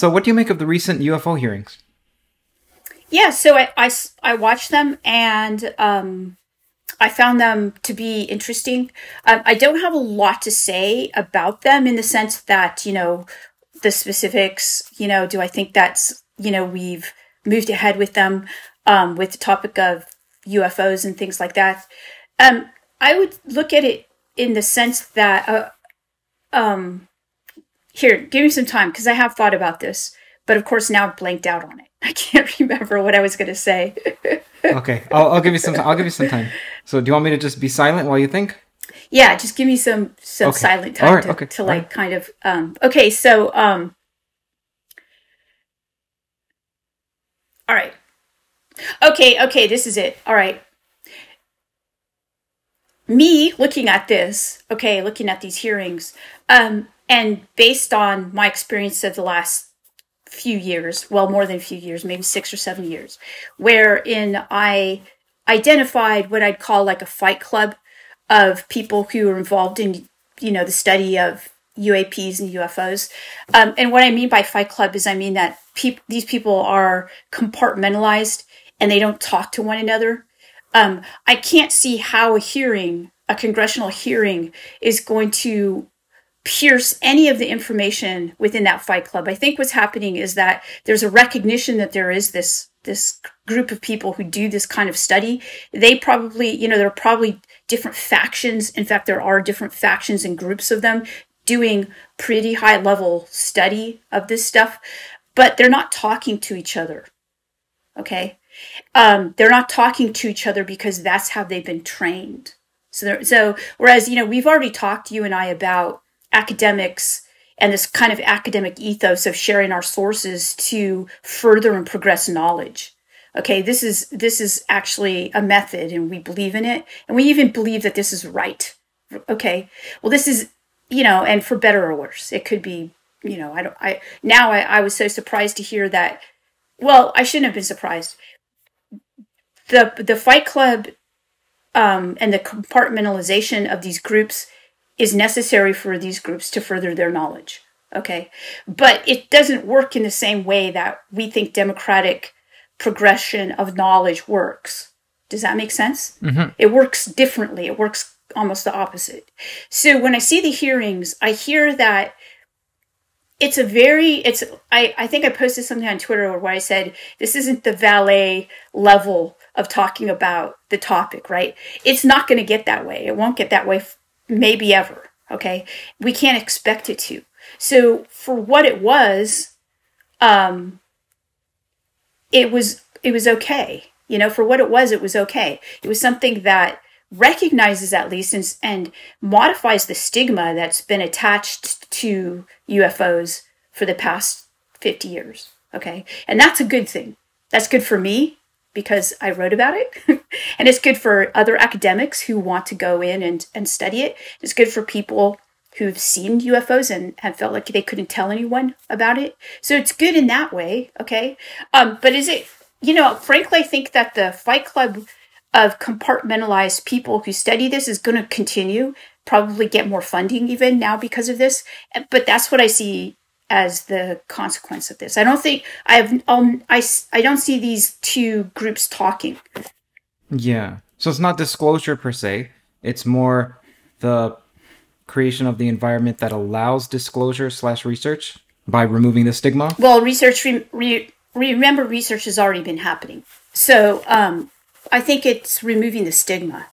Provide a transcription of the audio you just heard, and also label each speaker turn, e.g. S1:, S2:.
S1: So, what do you make of the recent UFO hearings?
S2: Yeah, so I, I, I watched them and um, I found them to be interesting. Um, I don't have a lot to say about them in the sense that, you know, the specifics, you know, do I think that's, you know, we've moved ahead with them um, with the topic of UFOs and things like that. Um, I would look at it in the sense that, uh, um, here, give me some time because I have thought about this, but of course now I've blanked out on it. I can't remember what I was going to say.
S1: okay, I'll, I'll, give you some. I'll give you some time. So, do you want me to just be silent while you think?
S2: Yeah, just give me some some okay. silent time to, okay. to like right. kind of. Um, okay, so um, all right. Okay, okay, this is it. All right. Me looking at this, okay, looking at these hearings, um, and based on my experience of the last few years, well, more than a few years, maybe six or seven years, wherein I identified what I'd call like a fight club of people who are involved in, you know, the study of UAPs and UFOs. Um, and what I mean by fight club is I mean that these people are compartmentalized and they don't talk to one another. Um, I can't see how a hearing, a congressional hearing, is going to pierce any of the information within that fight club. I think what's happening is that there's a recognition that there is this this group of people who do this kind of study. They probably, you know, there are probably different factions. In fact, there are different factions and groups of them doing pretty high level study of this stuff, but they're not talking to each other. Okay? Um, they're not talking to each other because that's how they've been trained. So, there so whereas you know we've already talked you and I about academics and this kind of academic ethos of sharing our sources to further and progress knowledge. Okay this is this is actually a method and we believe in it. And we even believe that this is right. Okay well this is you know and for better or worse it could be you know i don't i now i, I was so surprised to hear that well i shouldn't have been surprised. The the fight club um, and the compartmentalization of these groups is necessary for these groups to further their knowledge. Okay. But it doesn't work in the same way that we think democratic progression of knowledge works. Does that make sense? Mm-hmm. It works differently. It works almost the opposite. So when I see the hearings, I hear that it's a very it's I, I think I posted something on Twitter where I said this isn't the valet level of talking about the topic, right? It's not going to get that way. It won't get that way maybe ever. Okay. We can't expect it to. So for what it was, um, it was, it was okay. You know, for what it was, it was okay. It was something that recognizes at least and, and modifies the stigma that's been attached to UFOs for the past 50 years. Okay. And that's a good thing. That's good for me because I wrote about it. and it's good for other academics who want to go in and, and study it. It's good for people who've seen UFOs and have felt like they couldn't tell anyone about it. So it's good in that way, okay? Um, but is it, you know, frankly, I think that the Fight Club of compartmentalized people who study this is going to continue, probably get more funding even now because of this. But that's what I see as the consequence of this. I don't think I have um, I I don't see these two groups talking.
S1: Yeah. So it's not disclosure per se. It's more the creation of the environment that allows disclosure slash research by removing the stigma.
S2: Well, research re, re, remember research has already been happening. So um, I think it's removing the stigma.